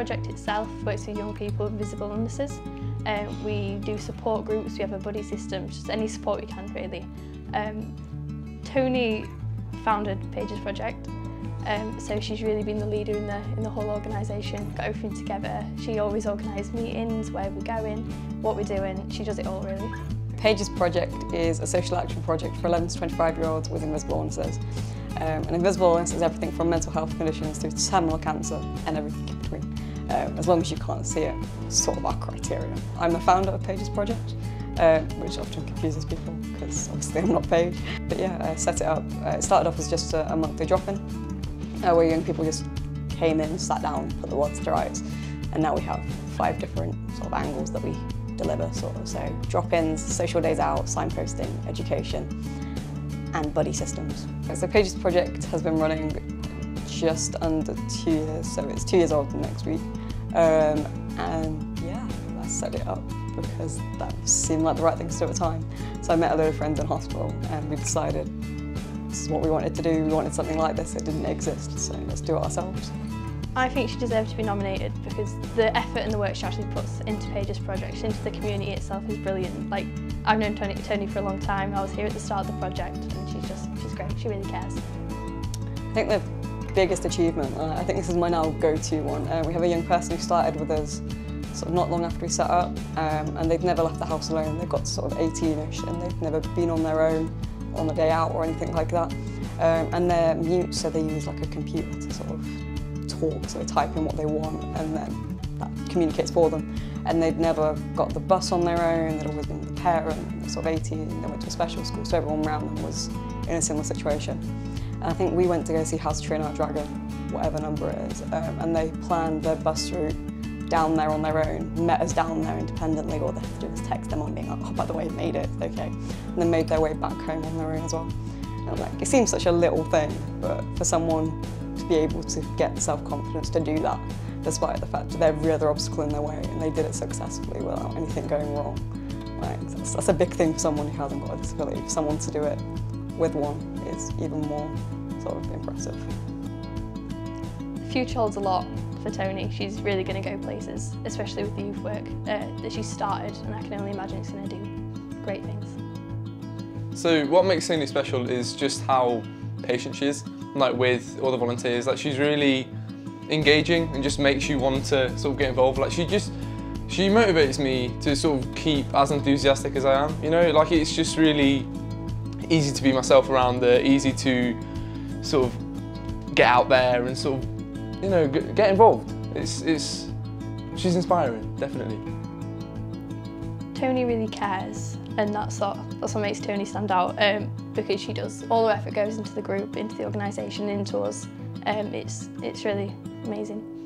project itself works with young people with visible illnesses. Um, we do support groups, we have a buddy system, just any support we can really. Um, Toni founded Paige's Project, um, so she's really been the leader in the, in the whole organisation, got everything together. She always organised meetings, where we're going, what we're doing, she does it all really. Paige's Project is a social action project for 11 to 25 year olds with invisible illnesses. Um, and invisible illness is everything from mental health conditions to terminal cancer and everything in between. Um, as long as you can't see it, sort of our criteria. I'm the founder of Paige's Project, uh, which often confuses people because obviously I'm not Paige. But yeah, I set it up. Uh, it started off as just a, a monthly drop-in, uh, where young people just came in, sat down, put the words to rights, and now we have five different sort of angles that we deliver, sort of. So drop-ins, social days out, signposting, education, and buddy systems. So Paige's Project has been running just under two years, so it's two years old next week. Um, and yeah, I set it up because that seemed like the right thing to do at the time. So I met a load of friends in hospital and we decided this is what we wanted to do. We wanted something like this, it didn't exist, so let's do it ourselves. I think she deserves to be nominated because the effort and the work she actually puts into Paige's project, into the community itself is brilliant. Like I've known Toni, Toni for a long time. I was here at the start of the project and she's just, she's great. She really cares. I think the biggest achievement, uh, I think this is my now go-to one. Uh, we have a young person who started with us sort of not long after we set up um, and they've never left the house alone. They've got sort of 18ish and they've never been on their own on a day out or anything like that. Um, and they're mute, so they use like a computer to sort of talk, so they type in what they want and then that communicates for them. And they'd never got the bus on their own, they'd always been a parent, sort of 18, they went to a special school, so everyone around them was in a similar situation. And I think we went to go see How to Train Your Dragon, whatever number it is, um, and they planned their bus route down there on their own, met us down there independently, all they had to do was text them on being like, oh, by the way, made it, okay. And then made their way back home on their own as well. And like, it seems such a little thing, but for someone be able to get the self-confidence to do that, despite the fact that every other obstacle in their way, and they did it successfully without anything going wrong. Like, that's, that's a big thing for someone who hasn't got a disability. For someone to do it with one is even more sort of impressive. The future holds a lot for Toni. She's really going to go places, especially with the youth work uh, that she's started, and I can only imagine it's going to do great things. So what makes Toni special is just how patient she is, like with all the volunteers. Like she's really engaging and just makes you want to sort of get involved. Like she just, she motivates me to sort of keep as enthusiastic as I am. You know, like it's just really easy to be myself around her, easy to sort of get out there and sort of you know, get involved. It's, it's, she's inspiring, definitely. Toni really cares and that's what, that's what makes Toni stand out um, because she does. All the effort goes into the group, into the organisation, into us. Um, it's, it's really amazing.